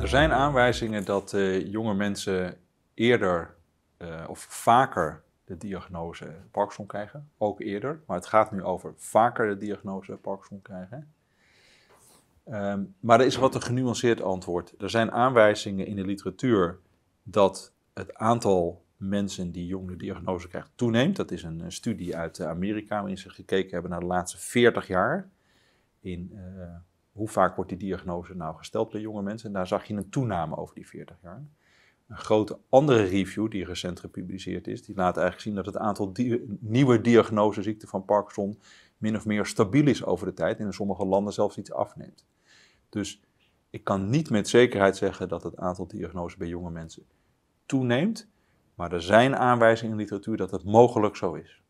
Er zijn aanwijzingen dat uh, jonge mensen eerder uh, of vaker de diagnose Parkinson krijgen. Ook eerder, maar het gaat nu over vaker de diagnose Parkinson krijgen. Um, maar er is wat een genuanceerd antwoord. Er zijn aanwijzingen in de literatuur dat het aantal mensen die jong de diagnose krijgen toeneemt. Dat is een, studie uit Amerika waarin ze gekeken hebben naar de laatste 40 jaar. In hoe vaak wordt die diagnose nou gesteld bij jonge mensen. En daar zag je een toename over die 40 jaar. Een grote andere review die recent gepubliceerd is, die laat eigenlijk zien dat het aantal nieuwe diagnoseziekten van Parkinson min of meer stabiel is over de tijd en in sommige landen zelfs iets afneemt. Dus ik kan niet met zekerheid zeggen dat het aantal diagnoses bij jonge mensen toeneemt, maar er zijn aanwijzingen in de literatuur dat het mogelijk zo is.